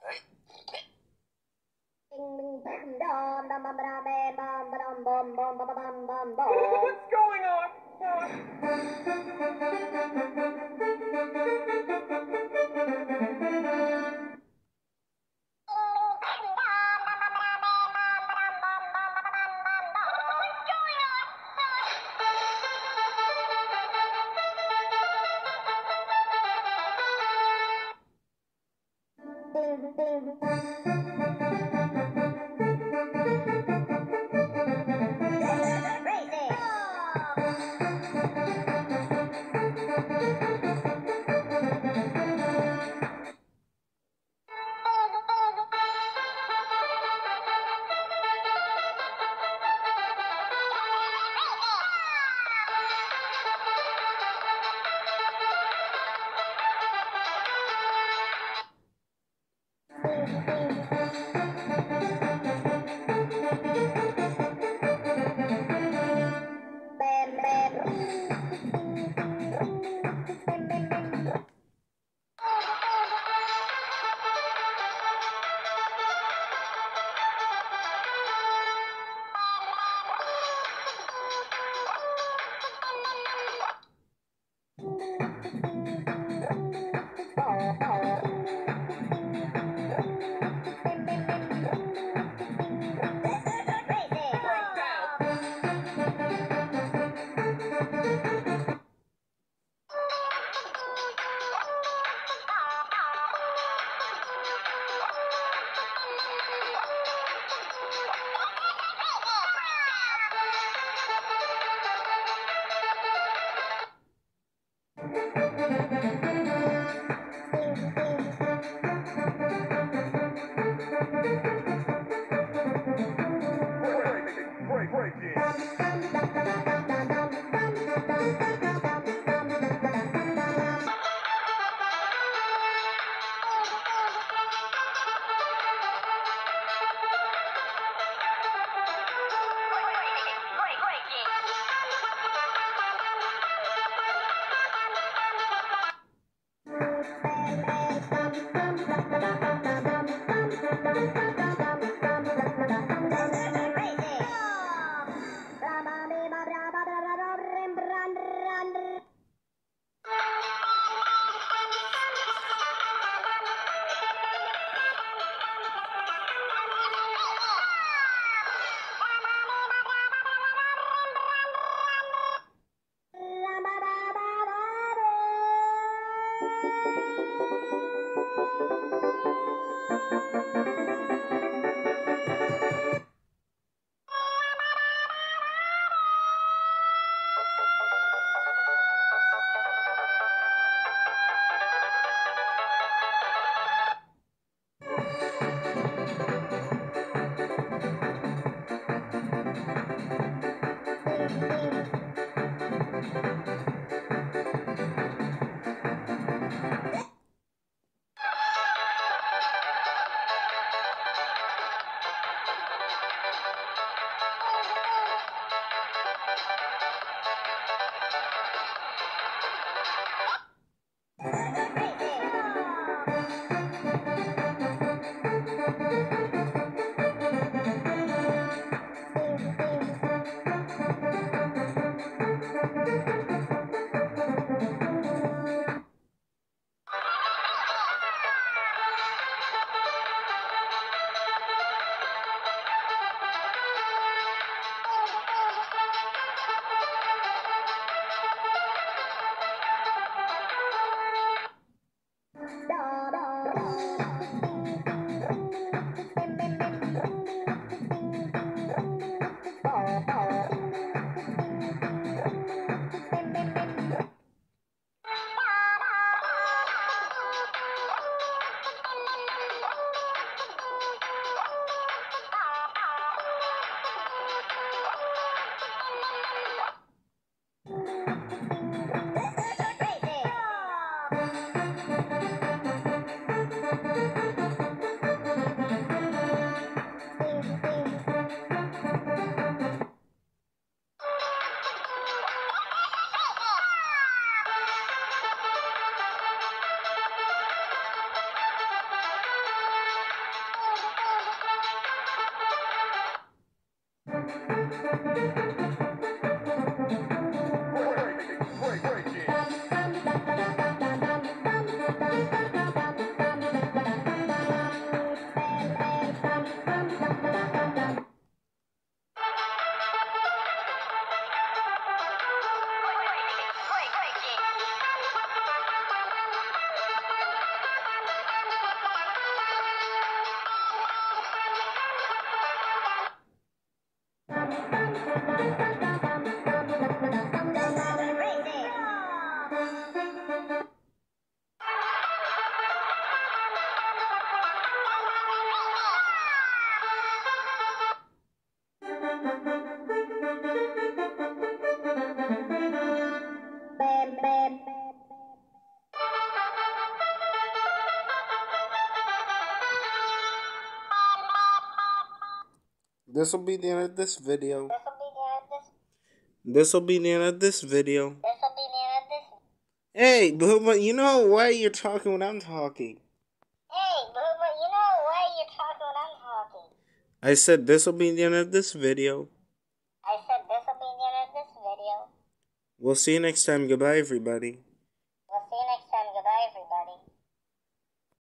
What's going on? Thank you. Break it. Thank you. Música This will be the end of this video. This will be the end of this. This will be the end of this video. This will be the end of this. Hey, Booba, you know why you're talking when I'm talking. Hey, Booba, you know why you're talking when I'm talking? I said this will be the end of this video. I said this will be the end of this video. We'll see you next time. Goodbye, everybody.